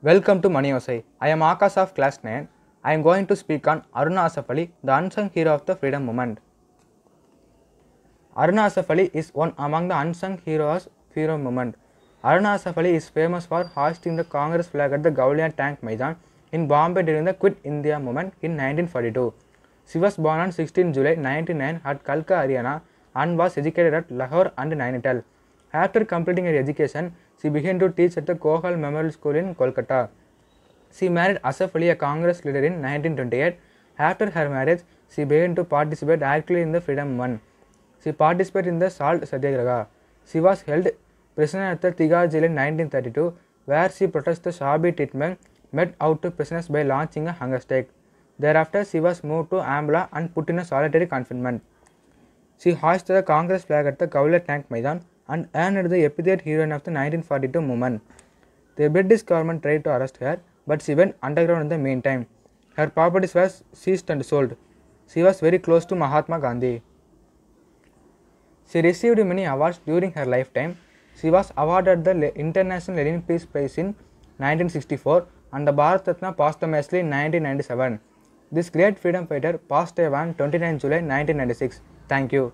Welcome to Mani Osai. I am Akash of class 9. I am going to speak on Aruna Asaf Ali, the unsung hero of the freedom movement. Aruna Asaf Ali is one among the unsung heroes of freedom movement. Aruna Asaf Ali is famous for hoisting the Congress flag at the Gowalia Tank Maidan in Bombay during the Quit India movement in 1942. She was born on 16 July 1909 at Kalka, Haryana and was educated at Lahore and Nainital. After completing her education, she began to teach at the Gokhale Memorial School in Kolkata. She married Asaf Ali, a Congress leader, in 1928. After her marriage, she began to participate actively in the freedom movement. She participated in the Salt Satyagraha. She was held prisoner at the Tihar jail in 1932, where she protested the shabby treatment met out to prisoners by launching a hunger strike. Thereafter, she was moved to Ambala and put in a solitary confinement. She hoisted the Congress flag at the Gowalia Tank Maidan and earned the epithet heroine of the 1942 movement. The British government tried to arrest her, but she went underground in the meantime. Her properties were seized and sold. She was very close to Mahatma Gandhi. She received many awards during her lifetime. She was awarded the International Lenin Peace Prize in 1964 and the Bharat Ratna posthumously in 1997. This great freedom fighter passed away on 29 July 1996. Thank you.